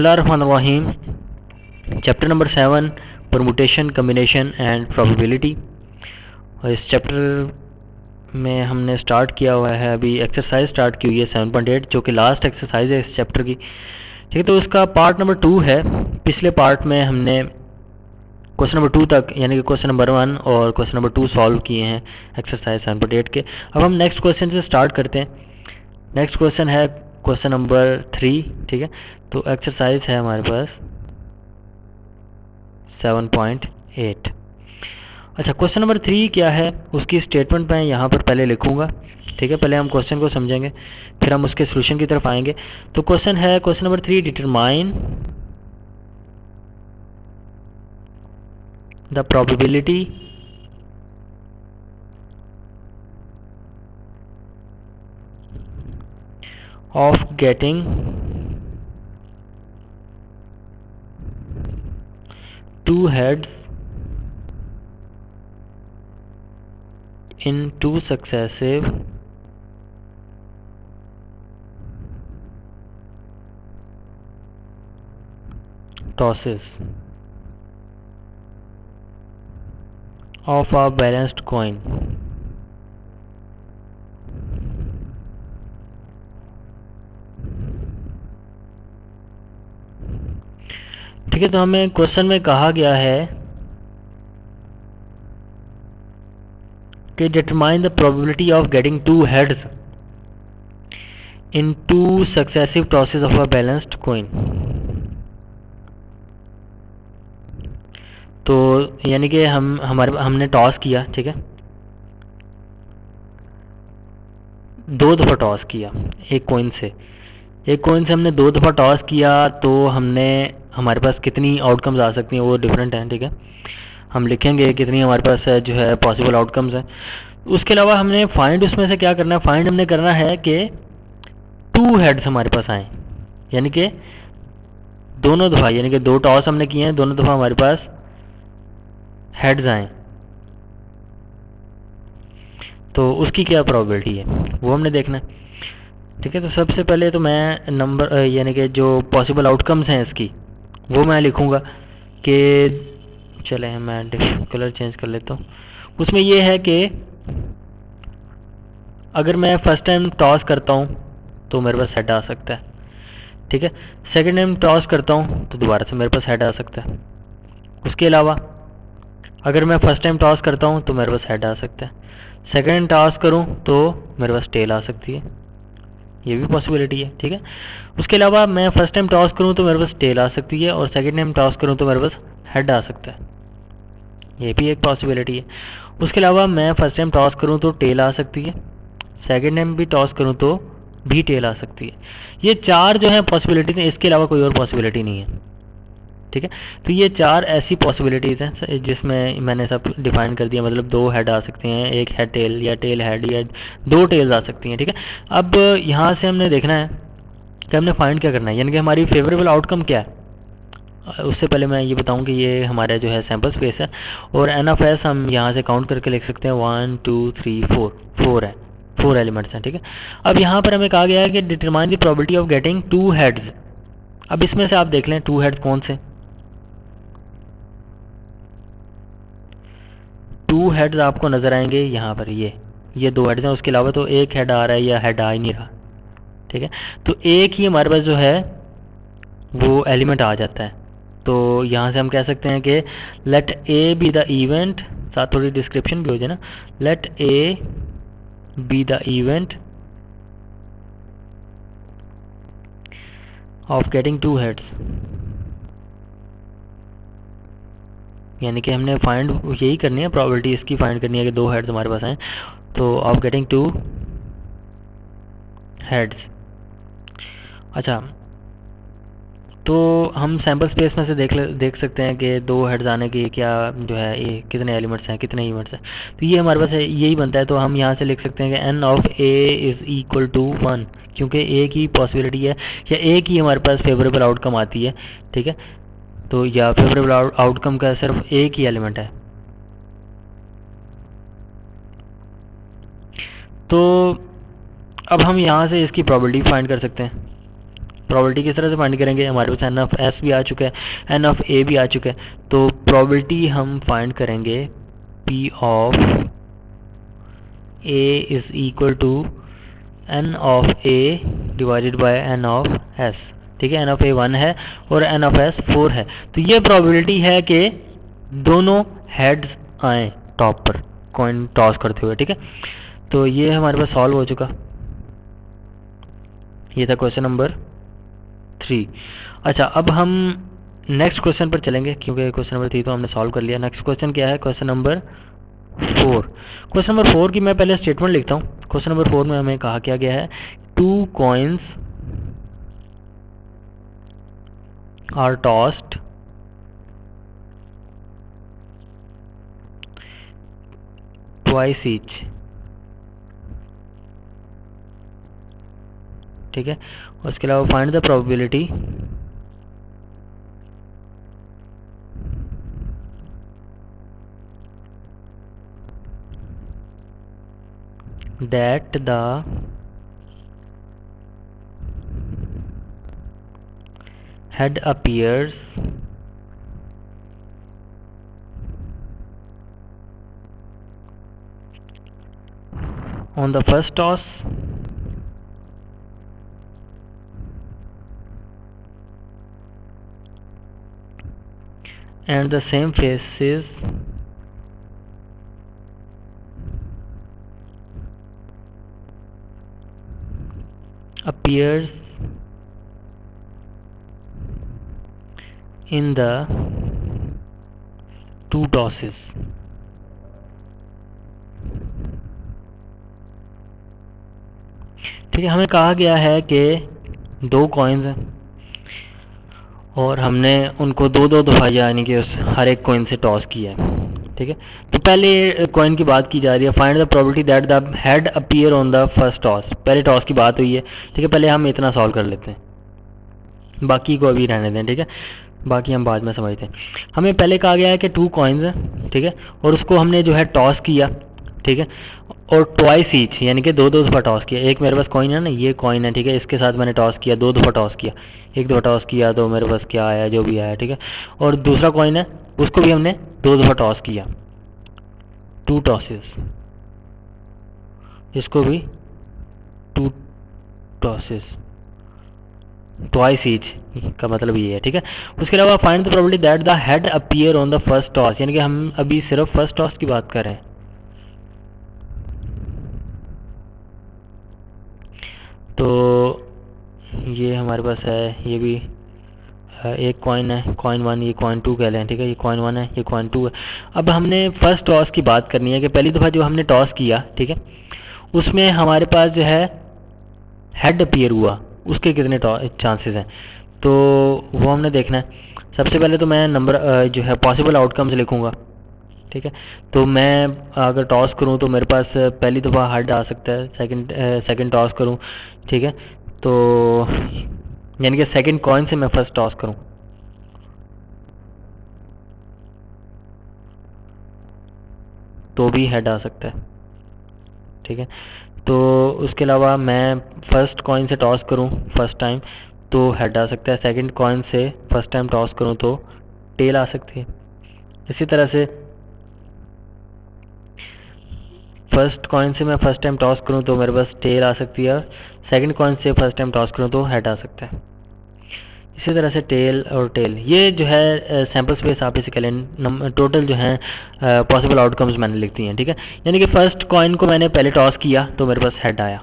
बिस्मिल्लाहिर्रहमानिर्रहीम। Chapter number seven permutation combination and probability और इस चैप्टर में हमने स्टार्ट किया हुआ है, अभी एक्सरसाइज स्टार्ट की हुई है सेवन पॉइंट एट जो कि लास्ट एक्सरसाइज है इस चैप्टर की। ठीक है तो इसका पार्ट नंबर टू है। पिछले पार्ट में हमने क्वेश्चन नंबर टू तक, यानी कि क्वेश्चन नंबर वन और क्वेश्चन नंबर टू सॉल्व किए हैं एक्सरसाइज सेवन पॉइंट एट के। अब हम नेक्स्ट क्वेश्चन से स्टार्ट करते हैं। नेक्स्ट क्वेश्चन है क्वेश्चन नंबर थ्री, ठीक है? तो एक्सरसाइज है हमारे पास सेवन पॉइंट एट अच्छा क्वेश्चन नंबर थ्री क्या है? उसकी स्टेटमेंट मैं यहाँ पर पहले लिखूँगा, ठीक है? पहले हम क्वेश्चन को समझेंगे, फिर हम उसके सोल्यूशन की तरफ़ आएँगे। तो क्वेश्चन है question number three determine the probability of getting two heads in two successive tosses of a balanced coin है तो हमें क्वेश्चन में कहा गया है कि determine the probability of getting two heads in two successive tosses of a balanced coin तो यानी कि हम, हमारे, हमने टॉस किया, ठीक है? दो दफ़ा टॉस किया, एक कोइन से। एक कोइन से हमने दो दफ़ा टॉस किया तो हमने हमारे पास कितनी आउटकम्स आ सकती हैं वो डिफरेंट हैं, ठीक है? हम लिखेंगे कितनी हमारे पास जो है पॉसिबल आउटकम्स हैं। उसके अलावा हमने फाइंड उसमें से क्या करना है? फाइंड हमने करना है कि टू हेड्स हमारे पास आए। यानी कि दोनों दफ़ा, यानी कि दो टॉस हमने किए हैं, दोनों दफ़ा हमारे पास हेड्स आए। तो उसकी क्या प्रॉबिलिटी है? वो हमने देखना है। ठीक है तो सबसे पहले तो मैं नंबर यानी कि जो पॉसिबल आउटकम्स हैं इसकी वो मैं लिखूँगा कि चले मैं कलर चेंज कर लेता हूँ। उसमें ये है कि अगर मैं फ़र्स्ट टाइम टॉस करता हूँ तो मेरे पास हेड आ सकता है, ठीक है? सेकंड टाइम टॉस करता हूँ तो दोबारा से मेरे पास हेड आ सकता है। उसके अलावा, अगर मैं फ़र्स्ट टाइम टॉस करता हूँ तो मेरे पास हेड आ सकता है। सेकेंड टॉस करूँ तो मेरे पास टेल आ सकती है। ये भी पॉसिबिलिटी है, ठीक है? उसके अलावा मैं फ़र्स्ट टाइम टॉस करूँ तो मेरे पास टेल आ सकती है और सेकेंड टाइम टॉस करूँ तो मेरे पास हेड आ सकता है। ये भी एक पॉसिबिलिटी है। उसके अलावा मैं फ़र्स्ट टाइम टॉस करूँ तो टेल आ सकती है सेकेंड टाइम भी टॉस करूँ तो भी टेल आ सकती है। ये चार जो है पॉसिबिलिटीज़ हैं, इसके अलावा कोई और पॉसिबिलिटी नहीं है। ठीक है? तो ये चार ऐसी पॉसिबिलिटीज़ हैं जिसमें मैंने सब डिफाइन कर दिया। मतलब दो हेड आ सकते हैं, एक हेड टेल या टेल हेड या दो टेल्स आ सकती हैं, ठीक है? थीके? अब यहाँ से हमने देखना है कि हमने फाइंड क्या करना है। यानी कि हमारी फेवरेबल आउटकम क्या है? उससे पहले मैं ये बताऊँ कि ये हमारा जो है सैंपल स्पेस है और एन ऑफ़ एस हम यहाँ से काउंट करके लिख सकते हैं। One two three four four है। फोर एलिमेंट्स हैं, ठीक है? अब यहाँ पर हमें कहा गया है कि determine the probability of getting two heads अब इसमें से आप देख लें टू हेड्स कौन से? टू हेड्स आपको नज़र आएँगे यहाँ पर, ये ये दो हेड्स हैं, उसके अलावा तो एक हेड आ रहा है या हेड आ ही नहीं रहा, ठीक है? तो एक ही हमारे पास जो है, वो एलिमेंट आ जाता है। तो यहाँ से हम कह सकते हैं कि let A be the event साथ थोड़ी डिस्क्रिप्शन भी हो जाए ना let A be the event of getting two heads यानी कि हमने फाइंड यही करनी है प्रॉबिलिटी इसकी फाइंड करनी है कि दो हेड्स हमारे पास हैं। तो ऑफ़ गेटिंग टू हेड्स अच्छा तो हम सैंपल स्पेस में से देख देख सकते हैं कि दो हेड्स आने की क्या जो है, ये कितने एलिमेंट्स हैं, कितने इवेंट्स हैं। तो ये हमारे पास यही बनता है तो हम यहाँ से लिख सकते हैं कि N of A is equal to one क्योंकि एक की पॉसिबिलिटी है, या एक की हमारे पास फेवरेबल आउटकम आती है, ठीक है? तो या फेवरेबल आउटकम का सिर्फ़ एक ही एलिमेंट है। तो अब हम यहाँ से इसकी प्रॉबिलिटी फाइंड कर सकते हैं। प्रॉबिलिटी किस तरह से फाइंड करेंगे? हमारे पास एन ऑफ़ एस भी आ चुका है एन ऑफ़ ए भी आ चुका है। तो प्रॉबिलिटी हम फाइंड करेंगे P of A is equal to N of A divided by N of S ठीक है एन ऑफ़ ए वन है और एन ऑफ़ एस फोर है। तो ये प्रॉबिलिटी है कि दोनों हेड्स आए टॉप पर कॉइन टॉस करते हुए, ठीक है? तो ये हमारे पास सॉल्व हो चुका। ये था क्वेश्चन नंबर थ्री अच्छा अब हम नेक्स्ट क्वेश्चन पर चलेंगे, क्योंकि क्वेश्चन नंबर थ्री तो हमने सॉल्व कर लिया। नेक्स्ट क्वेश्चन क्या है? Question number four question number four की मैं पहले स्टेटमेंट लिखता हूँ। क्वेश्चन नंबर फोर में हमें कहा क्या गया है? Two coins are tossed twice each ठीक है? उसके अलावा find the probability that the head appears. On the first toss and the same faces appears in the two tosses ठीक है, हमें कहा गया है कि दो कॉइन्स हैं और हमने उनको दो दो दफ़ा यानी कि उस हर एक कॉइन से टॉस किया है। ठीक है? तो पहले कॉइन की बात की जा रही है। Find the probability that the head appear on the first toss पहले टॉस की बात हुई है। ठीक है, पहले हम इतना सॉल्व कर लेते हैं। बाकी को अभी रहने दें, ठीक है? बाकी हम बाद में समझते हैं। हमें पहले कहा गया है कि टू कॉइन्स हैं, ठीक है? और उसको हमने जो है टॉस किया, ठीक है? और ट्वाइस ईच यानी कि दो दो दफ़ा टॉस किया। एक मेरे पास कॉइन है ना, ये कॉइन है, ठीक है? इसके साथ मैंने टॉस किया, दो दफ़ा टॉस किया। एक दफ़ा टॉस किया तो मेरे पास क्या आया, जो भी आया, ठीक है? और दूसरा कॉइन है, उसको भी हमने दो दफ़ा टॉस किया। टू टॉसेस इसको भी टू टॉसेस ट्वाइस ईच का मतलब ये है, ठीक है? उसके अलावा find the probability that the head appear on the first toss यानी कि हम अभी सिर्फ़ फ़र्स्ट टॉस की बात कर रहे हैं। तो ये हमारे पास है, ये भी एक कॉइन है कॉइन वन ये कॉइन टू कह लें, ठीक है? ये कॉइन वन है, ये कॉइन टू है। अब हमने फ़र्स्ट टॉस की बात करनी है कि पहली दफ़ा जो हमने टॉस किया, ठीक है? उसमें हमारे पास जो है हेड अपीयर हुआ। उसके कितने चांसेस हैं। तो वो हमने देखना है। सबसे पहले तो मैं नंबर जो है पॉसिबल आउटकम्स लिखूँगा। ठीक है? तो मैं अगर टॉस करूँ तो मेरे पास पहली दफ़ा हेड आ सकता है। सेकंड सेकंड टॉस करूँ। ठीक है? तो यानी कि सेकंड कॉइन से मैं फ़र्स्ट टॉस करूँ। तो भी हेड आ सकता है। ठीक है? तो उसके अलावा मैं फ़र्स्ट कॉइन से टॉस करूँ फ़र्स्ट टाइम तो हेड आ सकता है। सेकंड कॉइन से फ़र्स्ट टाइम टॉस करूँ तो टेल आ सकती है। इसी तरह से फ़र्स्ट कॉइन से मैं फ़र्स्ट टाइम टॉस करूँ तो मेरे पास टेल आ सकती है। सेकंड कॉइन से फ़र्स्ट टाइम टॉस करूँ तो हेड आ सकता है। इसी तरह से टेल और टेल ये जो है सैंपल स्पेस आप इसे कह लें टोटल जो है पॉसिबल आउटकम्स मैंने लिख दी हैं, ठीक है? यानी कि फ़र्स्ट कॉइन को मैंने पहले टॉस किया तो मेरे पास हेड आया।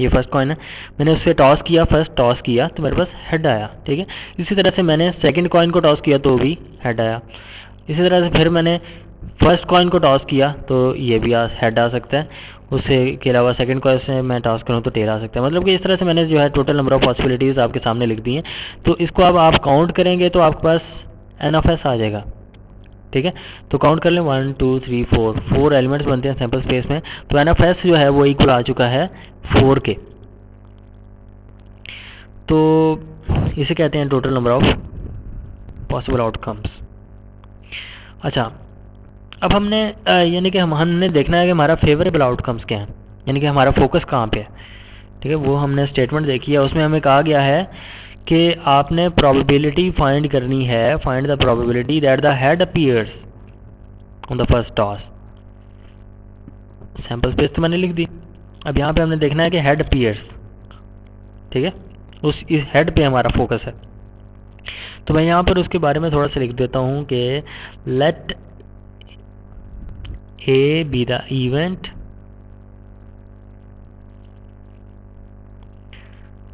ये फ़र्स्ट कॉइन है। मैंने उससे टॉस किया फ़र्स्ट टॉस किया तो मेरे पास हेड आया, ठीक है? इसी तरह से मैंने सेकंड कॉइन को टॉस किया तो भी हेड आया। इसी तरह से फिर मैंने फ़र्स्ट कॉइन को टॉस किया तो ये भी हेड आ सकता है। उससे के अलावा सेकंड कॉइन से मैं टॉस करूँ तो टेल आ सकता है। मतलब कि इस तरह से मैंने जो है टोटल नंबर ऑफ़ पॉसिबिलिटीज़ आपके सामने लिख दी हैं। तो इसको अब आप काउंट करेंगे तो आपके पास एन ऑफ़ एस आ जाएगा। ठीक है? तो काउंट कर लें। One two three four four elements बनते हैं सैंपल स्पेस में। तो एन ऑफ़ एस जो है वो इक्वल आ चुका है फोर के। तो इसे कहते हैं total number of possible outcomes अच्छा अब हमने यानी कि हम, हमने देखना है कि हमारा फेवरेबल आउटकम्स क्या हैं, यानी कि हमारा फोकस कहाँ पे है। ठीक है, वो हमने स्टेटमेंट देखी है, उसमें हमें कहा गया है कि आपने प्रोबेबिलिटी फाइंड करनी है find the probability that the head appears on the first toss sample space तो मैंने लिख दी। अब यहाँ पे हमने देखना है कि हेड अपीयर्स ठीक है, उस, इस हेड पे हमारा फोकस है। तो मैं यहाँ पर उसके बारे में थोड़ा सा लिख देता हूँ कि let A be the event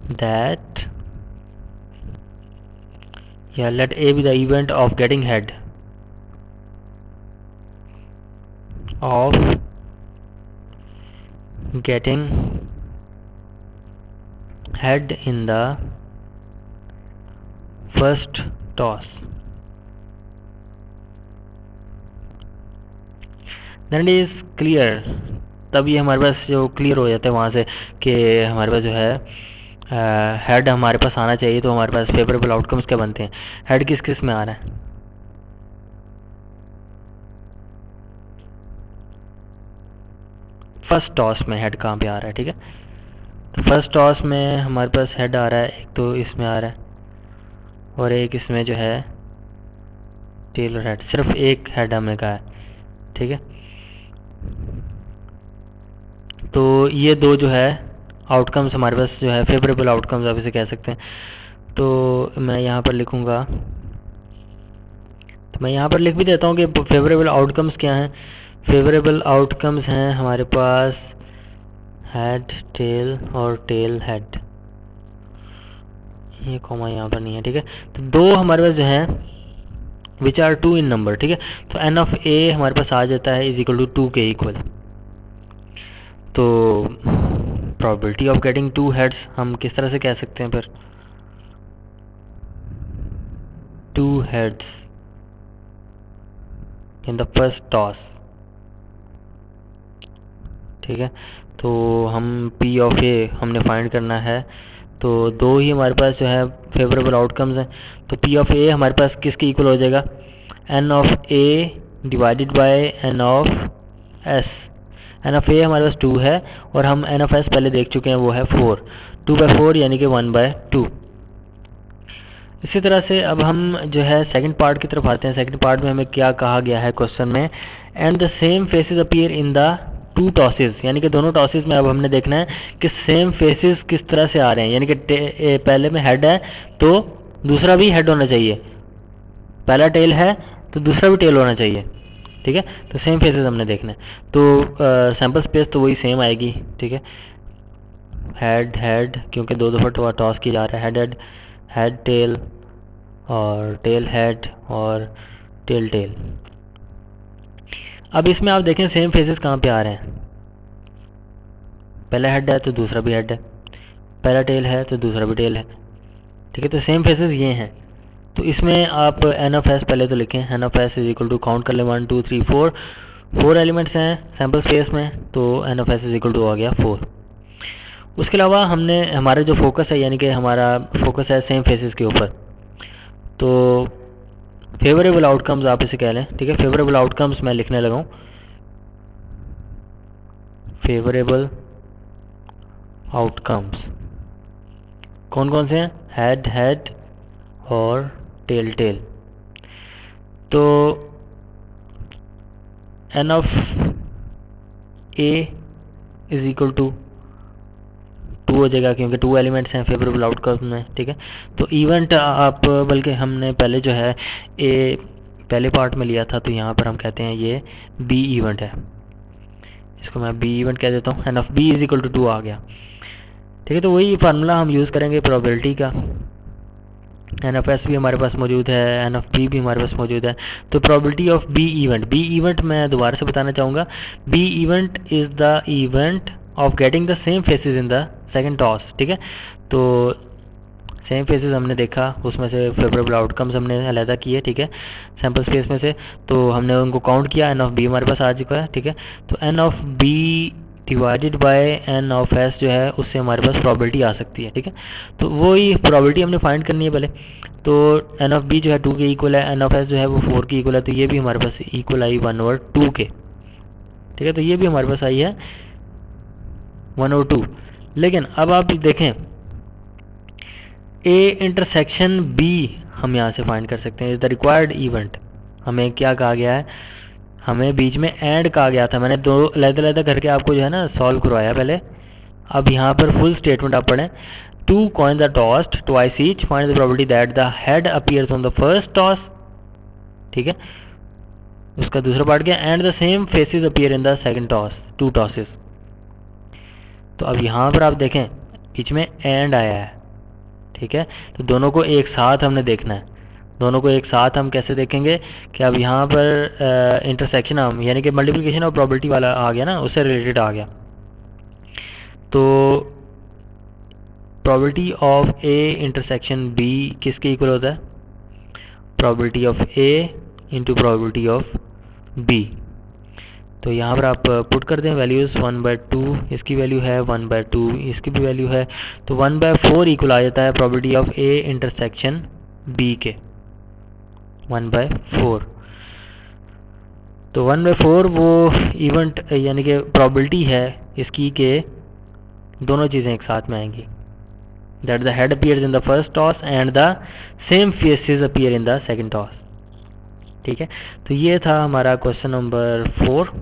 that yeah let A be the event of getting head of getting head in the first toss. It is clear. तब ये हमारे पास जो क्लियर हो जाता है वहाँ से कि हमारे पास जो है हेड हमारे पास आना चाहिए तो हमारे पास फेवरेबल आउटकम्स क्या बनते हैं? हेड किस किसमें आ रहा है? फ़र्स्ट टॉस में हेड कहाँ पे आ रहा है, ठीक है? तो फ़र्स्ट टॉस में हमारे पास हेड आ रहा है, एक तो इसमें आ रहा है और एक इसमें जो है टेलर हेड सिर्फ़ एक हेड हमने कहा है, ठीक है? तो ये दो जो है आउटकम्स हमारे पास जो है फेवरेबल आउटकम्स आप इसे कह सकते हैं। तो मैं यहाँ पर लिखूँगा। तो मैं यहाँ पर लिख भी देता हूँ कि फेवरेबल आउटकम्स क्या हैं? फेवरेबल आउटकम्स हैं हमारे पास हेड टेल और टेल हेड ये कॉमा यहाँ पर नहीं है, ठीक है? तो दो हमारे पास जो है which are two in number ठीक है? तो एन ऑफ़ ए हमारे पास आ जाता है इज़ इक्वल टू टू के इक्वल तो probability of getting two heads हम किस तरह से कह सकते हैं फिर? Two heads in the first toss ठीक है? तो हम पी ऑफ़ ए हमने फाइंड करना है। तो दो ही हमारे पास जो है फेवरेबल आउटकम्स हैं। तो पी ऑफ़ ए हमारे पास किसके इक्वल हो जाएगा? N of A divided by N of S N of A हमारे पास टू है और हम एन ऑफ़ एस पहले देख चुके हैं, वो है फोर टू बाई फोर यानी कि वन बाय टू इसी तरह से अब हम जो है सेकंड पार्ट की तरफ़ आते हैं। सेकंड पार्ट में हमें क्या कहा गया है क्वेश्चन में? And the same faces appear in the two tosses यानी कि दोनों टॉसेस में अब हमने देखना है कि सेम फेसेस किस तरह से आ रहे हैं। यानी कि पहले में हेड है तो दूसरा भी हेड होना चाहिए। पहला टेल है तो दूसरा भी टेल होना चाहिए। ठीक है? तो सेम फेसेस हमने देखना तो सैंपल स्पेस तो वही सेम आएगी, ठीक है? हेड हेड क्योंकि दो दफ़ा टॉस की जा रहा है। हेड हेड हेड टेल और टेल हेड और टेल टेल अब इसमें आप देखें सेम फेसेस कहाँ पे आ रहे हैं? पहला हेड है तो दूसरा भी हेड है। पहला टेल है तो दूसरा भी टेल है। ठीक है? तो सेम फेसेस ये हैं। तो इसमें आप एन ऑफ़ एस पहले तो लिखें N of S is equal to count कर लें one two three four four elements हैं सैंपल स्पेस में तो N of S is equal to आ गया फोर उसके अलावा हमने, हमारा जो फोकस है, यानी कि हमारा फोकस है सेम फेसेस के ऊपर. तो फेवरेबल आउटकम्स आप इसे कह लें, ठीक है? फेवरेबल आउटकम्स मैं लिखने लगा हूँ. फेवरेबल आउटकम्स कौन कौन से हैं? हेड हेड और टेल टेल। तो N of A is equal to two हो जाएगा, क्योंकि टू एलिमेंट्स हैं फेवरेबल आउटकम में, ठीक है? तो इवेंट आप, बल्कि हमने पहले जो है ए पहले पार्ट में लिया था तो यहाँ पर हम कहते हैं ये बी इवेंट है। इसको मैं बी इवेंट कह देता हूँ। N of B is equal to two आ गया। ठीक है तो वही फार्मूला हम यूज़ करेंगे प्रोबेबिलिटी का। एन एफ़ एस भी हमारे पास मौजूद है एन एफ़ बी भी हमारे पास मौजूद है। तो probability of B event B event मैं दोबारा से बताना चाहूँगा। B event is the event of getting the same faces in the second toss ठीक है? तो सेम फेसेस हमने देखा, उसमें से फेवरेबल आउटकम्स हमने अलहदा किए, ठीक है? सैंपल स्पेस में से तो हमने उनको काउंट किया एन ऑफ़ बी हमारे पास आ चुका है, ठीक है? तो N of B divided by N of S जो है, उससे हमारे पास प्रॉबिलिटी आ सकती है, ठीक है? तो वही प्रॉबिलिटी हमने फाइंड करनी है पहले। तो एन ऑफ़ बी जो है टू के इक्वल है एन ऑफ़ एस जो है, वो फोर के इक्वल है तो ये भी हमारे पास इक्वल आई वन ओवर टू के। ठीक है? तो ये भी हमारे पास आई है वन ओवर टू लेकिन अब आप देखें ए इंटरसेक्शन बी हम यहाँ से फाइंड कर सकते हैं इज़ द रिक्वायर्ड इवेंट हमें क्या कहा गया है? हमें बीच में एंड कहा गया था। मैंने दो लहदा लहदा करके आपको जो है ना सॉल्व करवाया पहले। अब यहाँ पर फुल स्टेटमेंट आप पढ़ें। Two coin the tossed twice each find the property that the head appears on the first toss ठीक है? उसका दूसरा पार्ट क्या? And the same faces appear in the second toss two tosses तो अब यहाँ पर आप देखें, बीच में एंड आया है। ठीक है? तो दोनों को एक साथ हमने देखना है। दोनों को एक साथ हम कैसे देखेंगे कि अब यहाँ पर इंटरसेक्शन हम, यानी कि मल्टीप्लिकेशन और प्रॉपर्टी वाला आ गया ना, उससे रिलेटेड आ गया। तो property of A intersection B किसके इक्वल होता है? Property of A into property of B तो यहाँ पर आप पुट कर दें वैल्यूज़ वन बाय टू इसकी वैल्यू है वन बाय टू इसकी भी वैल्यू है। तो वन बाय फोर इक्वल आ जाता है property of A intersection B के। वन बाय फोर तो वन बाय फोर वो इवेंट यानी कि प्रॉबिलिटी है इसकी के दोनों चीज़ें एक साथ में आएँगी। That the head appears in the first toss and the same faces appear in the second toss ठीक है? तो ये था हमारा क्वेश्चन नंबर फोर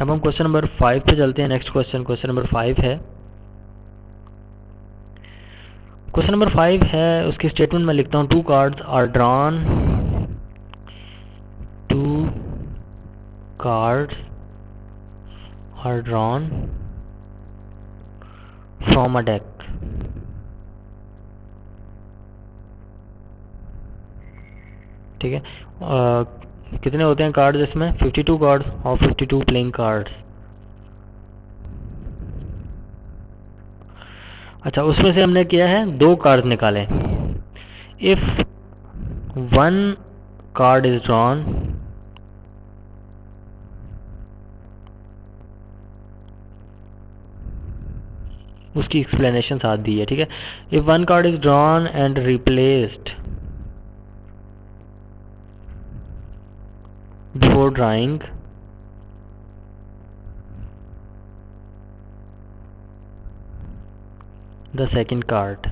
अब हम क्वेश्चन नंबर फाइव पे चलते हैं। Next question question number five है। क्वेश्चन नंबर फाइव है, उसकी स्टेटमेंट में लिखता हूँ। Two cards are drawn two cards are drawn from a deck ठीक है? कितने होते हैं कार्ड्स इसमें? 52 कार्ड्स और 52 प्लेइंग कार्ड्स अच्छा उसमें से हमने किया है दो कार्ड्स निकाले। If one card is drawn उसकी एक्सप्लेनेशन साथ दी है, ठीक है? If one card is drawn and replaced before drawing the second card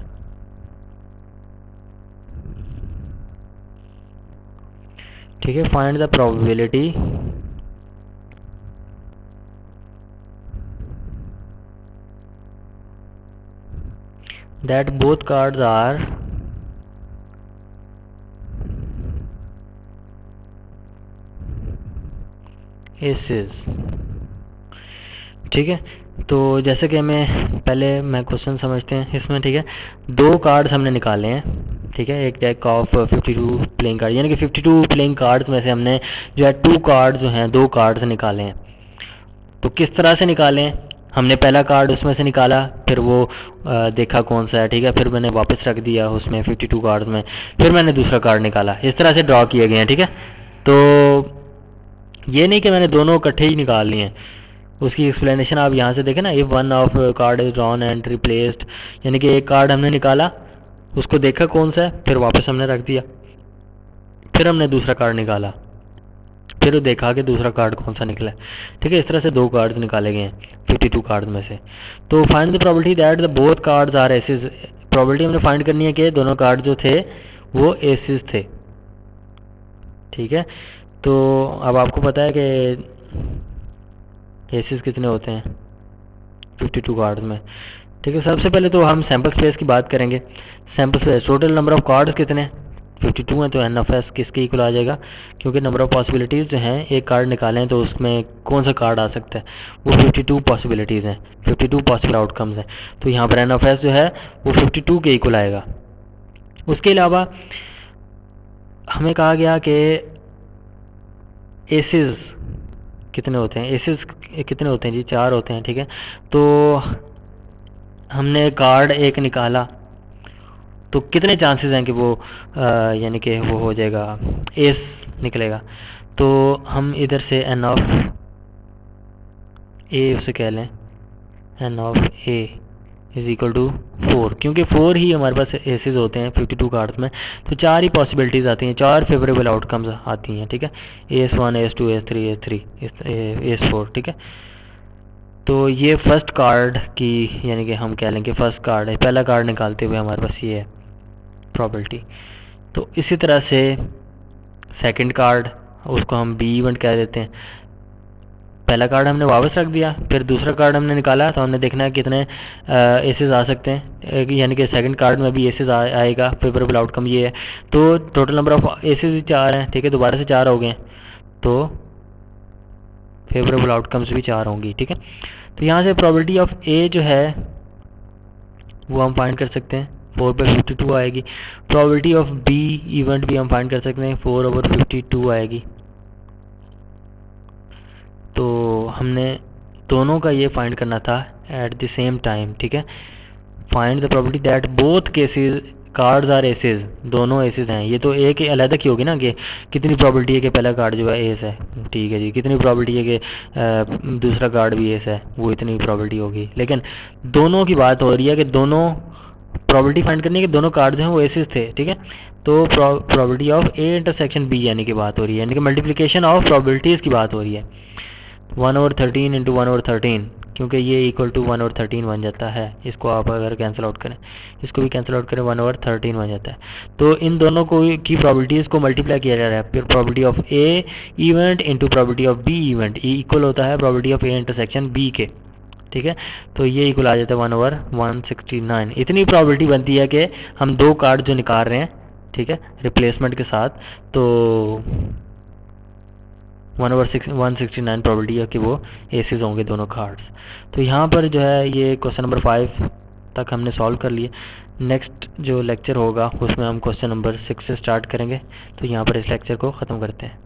ठीक है find the probability that both cards are aces ठीक है तो जैसे कि हमें पहले मैं क्वेश्चन समझते हैं इसमें ठीक है? दो कार्ड्स हमने निकाले हैं ठीक है? एक डेक ऑफ़ 52 प्लेइंग कार्ड यानी कि 52 प्लेइंग कार्ड्स में से हमने जो है टू कार्ड जो हैं दो कार्ड्स निकाले हैं। तो किस तरह से निकालें हमने पहला कार्ड उसमें से निकाला फिर वो आ, देखा कौन सा है ठीक है? फिर मैंने वापस रख दिया उसमें 52 कार्ड्स में फिर मैंने दूसरा कार्ड निकाला। इस तरह से ड्रॉ किए गए हैं ठीक है? तो ये नहीं कि मैंने दोनों इकट्ठे ही निकाल लिए हैं। उसकी एक्सप्लेनेशन आप यहाँ से देखें ना if one of card is drawn and replaced यानी कि एक कार्ड हमने निकाला, उसको देखा कौन सा है, फिर वापस हमने रख दिया। फिर हमने दूसरा कार्ड निकाला। फिर देखा कि दूसरा कार्ड कौन सा निकला ठीक है, इस तरह से दो कार्ड्स निकाले गए हैं फिफ्टी टू कार्ड में से। तो find the probability that the both cards are aces probability हमने फाइंड करनी है कि दोनों कार्ड जो थे, वो एसिस थे। ठीक है? तो अब आपको पता है कि एसिस कितने होते हैं? 52 कार्ड्स में। ठीक है, सबसे पहले तो हम सैंपल स्पेस की बात करेंगे। Sample space total number of cards कितने 52 हैं तो एन एफ़ एस किसके इक्वल आ जाएगा? क्योंकि नंबर ऑफ़ पॉसिबिलिटीज़ जो हैं, एक कार्ड निकालें तो उसमें कौन सा कार्ड आ सकता है? वो 52 पॉसिबिलिटीज़ हैं। 52 पॉसिबल आउटकम्स हैं। तो यहाँ पर एन एफ़ एस जो है, वो 52 के इक्वल आएगा। उसके अलावा, हमें कहा गया कि एसिस कितने होते हैं? एसेस कितने होते हैं जी? चार होते हैं, ठीक है? तो हमने कार्ड एक निकाला। तो कितने चांसेस हैं कि वो यानी कि वो हो जाएगा? एस निकलेगा। तो हम इधर से एन ऑफ़ ए उसे कह लें। N of A is equal to four क्योंकि फोर ही हमारे पास एसेज होते हैं फिफ्टी टू कार्ड्स में तो चार ही पॉसिबिलिटीज़ आती हैं, चार फेवरेबल आउटकम्स आती हैं, ठीक है? Ace one ace two ace three ace three ace four ठीक है? तो ये फ़र्स्ट कार्ड की, यानी कि हम कह लें कि फ़र्स्ट कार्ड है, पहला कार्ड निकालते हुए हमारे पास ये है प्रॉबिलिटी तो इसी तरह से सेकंड कार्ड उसको हम बी इवेंट कह देते हैं पहला कार्ड हमने वापस रख दिया, फिर दूसरा कार्ड हमने निकाला तो हमने देखना है कितने एसेस आ सकते हैं। यानी कि सेकंड कार्ड में भी एसेस आएगा फेवरेबल आउटकम ये है। तो टोटल नंबर ऑफ़ एसेस चार हैं, ठीक है, दोबारा से चार हो गए। तो फेवरेबल आउटकम्स भी चार होंगी, ठीक है। तो यहाँ से प्रॉबिलिटी ऑफ़ ए जो है, वो हम फाइंड कर सकते हैं फोर बाई फिफ्टी टू आएगी। प्रॉबिलिटी ऑफ़ बी इवेंट भी हम फाइंड कर सकते हैं फोर ओवर फिफ्टी टू आएगी। तो हमने दोनों का ये फाइंड करना था एट द सेम टाइम ठीक है? Find the property that both cases cards are aces दोनों एसेज हैं। ये तो एक अलहदा की होगी ना कि कितनी प्रॉबिलिटी है कि पहला कार्ड जो है एस है। ठीक है जी, कितनी प्रॉबिलिटी है कि दूसरा कार्ड भी एस है, वो इतनी प्रॉबिलिटी होगी। लेकिन दोनों की बात हो रही है कि दोनों प्रॉबिलिटी फाइंड करनी है कि दोनों कार्ड जो हैं, वो एसेज थे, ठीक है? तो probability of A intersection B यानी कि बात हो रही है, यानी कि मल्टीप्लिकेशन ऑफ़ प्रॉबिलिटीज़ की बात हो रही है। One over thirteen into one over thirteen क्योंकि ये equal to one over thirteen बन जाता है। इसको आप अगर कैंसिल आउट करें, इसको भी कैंसिल आउट करें, वन ओवर थर्टीन बन जाता है। तो इन दोनों को की प्रॉबिलिटीज़ को मल्टीप्लाई किया जा रहा है। फिर probability of A event into probability of B event ये इक्वल होता है probability of A intersection B के। ठीक है? तो ये इक्वल आ जाता है one over one sixty nine इतनी प्रॉबिलिटी बनती है कि हम दो कार्ड जो निकाल रहे हैं, ठीक है रिप्लेसमेंट के साथ तो one over six one sixty nine probability है कि वो एसेज होंगे दोनों कार्ड्स तो यहाँ पर जो है ये क्वेश्चन नंबर फाइव तक हमने सॉल्व कर लिए। नेक्स्ट जो लेक्चर होगा, उसमें हम क्वेश्चन नंबर सिक्स से स्टार्ट करेंगे। तो यहाँ पर इस लेक्चर को ख़त्म करते हैं।